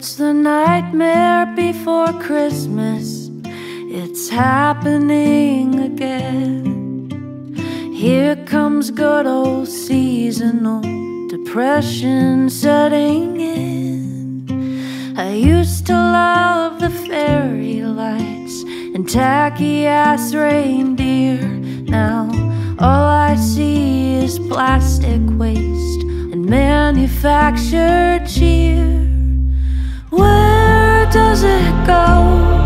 It's the nightmare before Christmas. It's happening again. Here comes good old seasonal depression setting in. I used to love the fairy lights and tacky ass reindeer. Now all I see is plastic waste and manufactured cheer. Where does it go?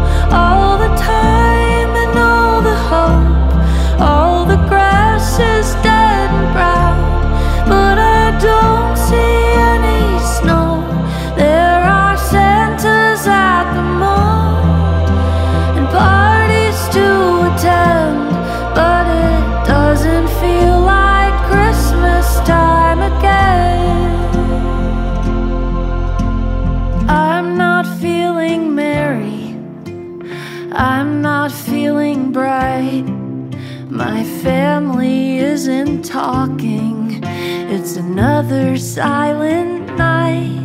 Isn't talking. It's another silent night.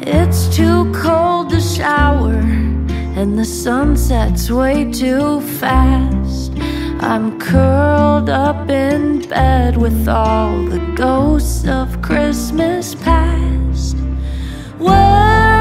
It's too cold to shower, and the sun sets way too fast. I'm curled up in bed with all the ghosts of Christmas past. Where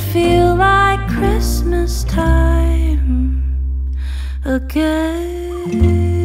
feel like Christmas time again.